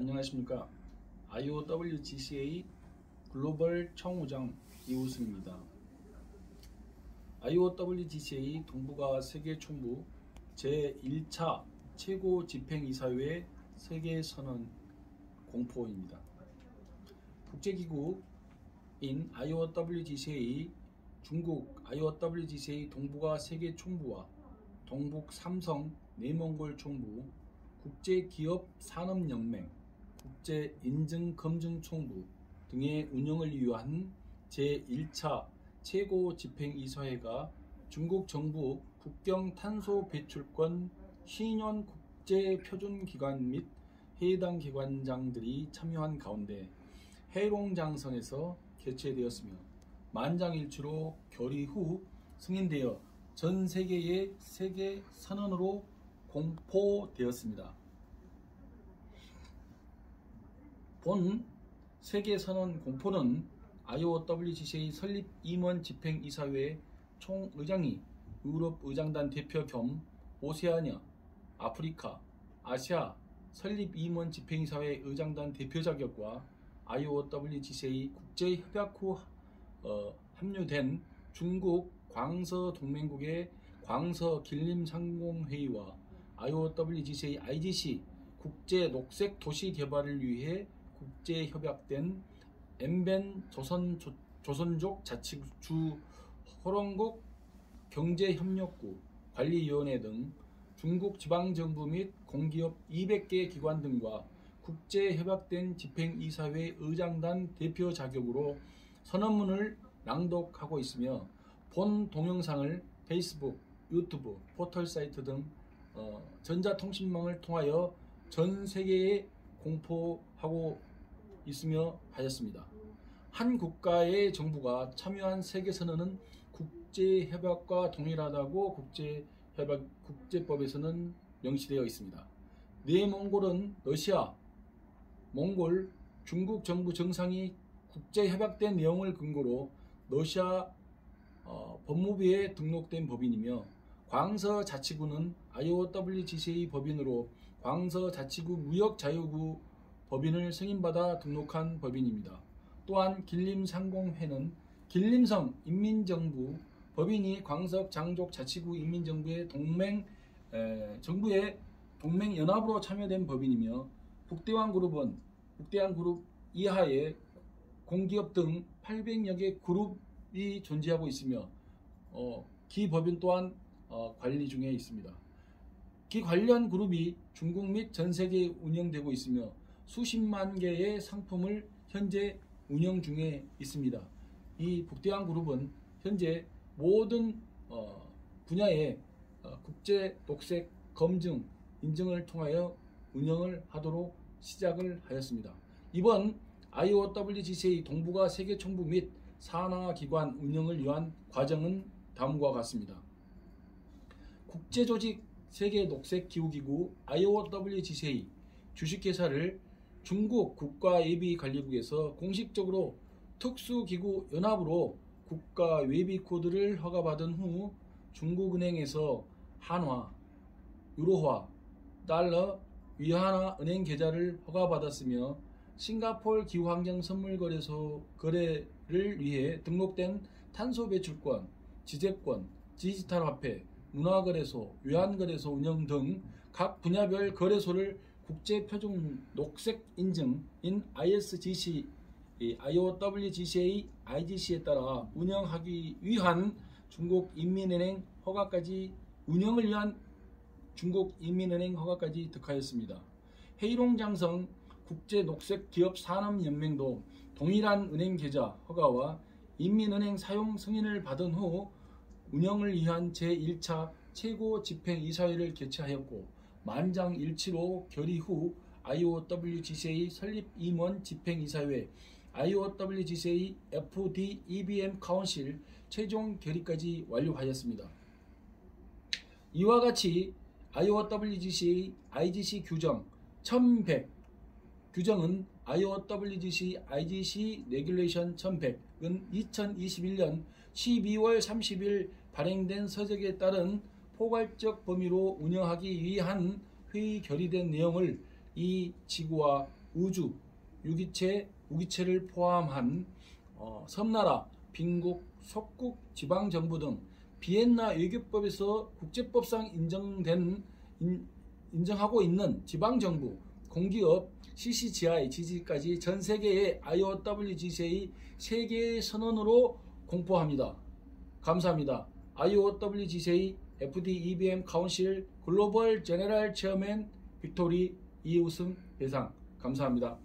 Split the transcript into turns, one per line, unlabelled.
안녕하십니까 IOWGCA 글로벌 청우장 이우승입니다. IOWGCA 동북아 세계총부 제1차 최고 집행이사회 세계선언 공포입니다. 국제기구인 IOWGCA 중국 IOWGCA 동북아 세계총부와 동북 삼성 내몽골 총부 국제기업 산업연맹 국제 인증 검증총부 등의 운영을 위한 제1차 최고 집행 이사회가 중국 정부 국경 탄소 배출권 신년 국제 표준 기관 및 해당 기관장들이 참여한 가운데 해롱장성에서 개최되었으며 만장일치로 결의 후 승인되어 전 세계의 세계 선언으로 공포되었습니다. 본 세계선언 공포는 IOWGCA 설립 임원 집행이사회 총의장이 유럽 의장단 대표 겸 오세아니아, 아프리카, 아시아 설립 임원 집행이사회 의장단 대표 자격과 IOWGCA 국제협약 후 어, 합류된 중국 광서 동맹국의 광서 길림 상공회의와 IOWGCA IGC 국제 녹색 도시 개발을 위해 국제 협약된 엠벤 조선 조선족 자치주 호롱국 경제협력구 관리위원회 등 중국 지방정부 및 공기업 200개 기관 등과 국제 협약된 집행이사회 의장단 대표 자격으로 선언문을 낭독하고 있으며 본 동영상을 페이스북, 유튜브, 포털 사이트 등 어, 전자통신망을 통하여 전 세계에 공포하고 있으며 하였습니다. 한 국가의 정부가 참여한 세계선언은 국제협약과 동일하다고 국제협약, 국제법에서는 명시되어 있습니다. 내몽골은 러시아, 몽골, 중국 정부 정상이 국제협약된 내용을 근거로 러시아 어, 법무부에 등록된 법인이며 광서자치구는 IOWGCA 법인으로 광서자치구 무역자유구 법인을 승인받아 등록한 법인입니다. 또한 길림상공회는 길림성 인민정부 법인이 광석 장족 자치구 인민정부의 동맹 에, 정부의 동맹 연합으로 참여된 법인이며 북대왕 그룹은 북대왕 그룹 이하의 공기업 등 800여 개 그룹이 존재하고 있으며 어, 기 법인 또한 어, 관리 중에 있습니다. 기 관련 그룹이 중국 및 전 세계에 운영되고 있으며 수십만 개의 상품을 현재 운영 중에 있습니다. 이 북대왕 그룹은 현재 모든 어, 분야의 어, 국제 녹색 검증 인증을 통하여 운영을 하도록 시작을 하였습니다. 이번 IOWGCA 동북아 세계 총부 및 산하 기관 운영을 위한 과정은 다음과 같습니다. 국제조직 세계 녹색 기후 기구 IOWGCA 주식회사를 중국 국가예비관리국에서 공식적으로 특수기구 연합으로 국가 외비 코드를 허가받은 후 중국은행에서 한화, 유로화, 달러, 위안화 은행 계좌를 허가받았으며 싱가폴 기후환경 선물거래소 거래를 위해 등록된 탄소 배출권, 지재권, 디지털 화폐, 문화거래소, 외환거래소 운영 등 각 분야별 거래소를 국제 표준 녹색 인증인 ISGC, IOWGCA, IGC에 따라 운영하기 위한 중국 인민은행 허가까지 운영을 위한 중국 인민은행 허가까지 득하였습니다. 헤이롱 장성 국제 녹색 기업 산업 연맹도 동일한 은행 계좌 허가와 인민은행 사용 승인을 받은 후 운영을 위한 제1차 최고 집행이사회를 개최하였고 만장일치로 결의 후 IOWGCA 설립 임원 집행이사회 IOWGCA FD EBM Council 최종 결의까지 완료하였습니다. 이와 같이 IOWGCA IGC 규정 1100 규정은 IOWGC IGC Regulation 1100은 2021년 12월 30일 발행된 서적에 따른 포괄적 범위로 운영하기 위한 회의 결의된 내용을 이 지구와 우주, 유기체, 무기체를 포함한 어, 섬나라, 빈국, 속국, 지방정부 등 비엔나 외교법에서 국제법상 인정된 인, 인정하고 있는 지방정부, 공기업, CCGI, 지지까지 전 세계의 IOWGC의 세계 선언으로 공포합니다. 감사합니다. IOWGC의 FD EBM 카운실 글로벌 제네럴 체어맨 빅토리 이웃음 배상 감사합니다.